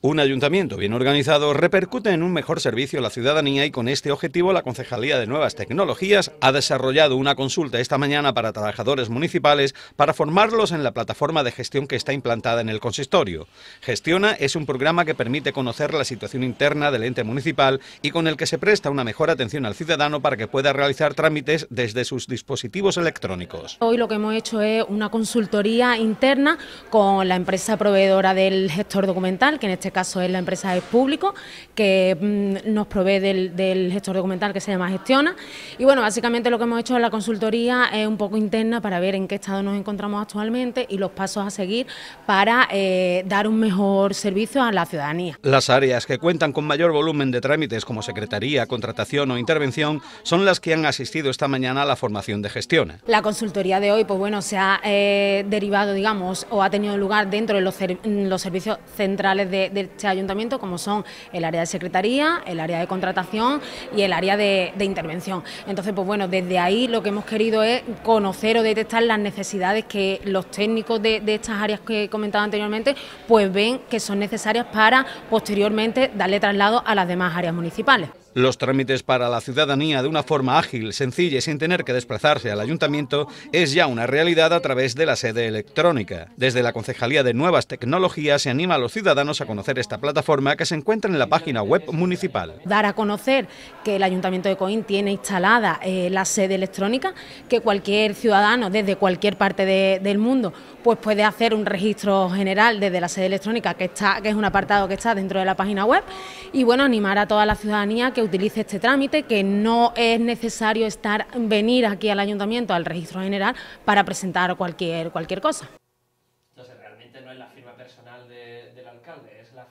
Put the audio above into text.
Un ayuntamiento bien organizado repercute en un mejor servicio a la ciudadanía y con este objetivo la Concejalía de Nuevas Tecnologías ha desarrollado una consulta esta mañana para trabajadores municipales para formarlos en la plataforma de gestión que está implantada en el consistorio. Gestiona es un programa que permite conocer la situación interna del ente municipal y con el que se presta una mejor atención al ciudadano para que pueda realizar trámites desde sus dispositivos electrónicos. Hoy lo que hemos hecho es una consultoría interna con la empresa proveedora del gestor documental, que en este este caso es la empresa Es Público, que mm, nos provee del, gestor documental que se llama Gestiona. Y bueno, básicamente lo que hemos hecho en la consultoría es un poco interna para ver en qué estado nos encontramos actualmente y los pasos a seguir para eh, dar un mejor servicio a la ciudadanía. Las áreas que cuentan con mayor volumen de trámites como secretaría, contratación o intervención son las que han asistido esta mañana a la formación de Gestiona. La consultoría de hoy, pues bueno, se ha eh, derivado, digamos, o ha tenido lugar dentro de los, los servicios centrales de, de este ayuntamiento, como son el área de secretaría, el área de contratación y el área de, intervención. Entonces, pues bueno, desde ahí lo que hemos querido es conocer o detectar las necesidades que los técnicos de, de estas áreas que he comentado anteriormente, pues ven que son necesarias para posteriormente darle traslado a las demás áreas municipales. Los trámites para la ciudadanía de una forma ágil, sencilla y sin tener que desplazarse al ayuntamiento es ya una realidad a través de la sede electrónica. Desde la Concejalía de Nuevas Tecnologías se anima a los ciudadanos a conocer esta plataforma que se encuentra en la página web municipal. Dar a conocer que el Ayuntamiento de Coín tiene instalada eh, la sede electrónica, que cualquier ciudadano desde cualquier parte del mundo pues puede hacer un registro general desde la sede electrónica que está que es un apartado que está dentro de la página web y bueno animar a toda la ciudadanía que utilice este trámite, que no es necesario estar venir aquí al ayuntamiento al registro general para presentar cualquier cualquier cosa. Entonces realmente no es la firma personal del alcalde, es la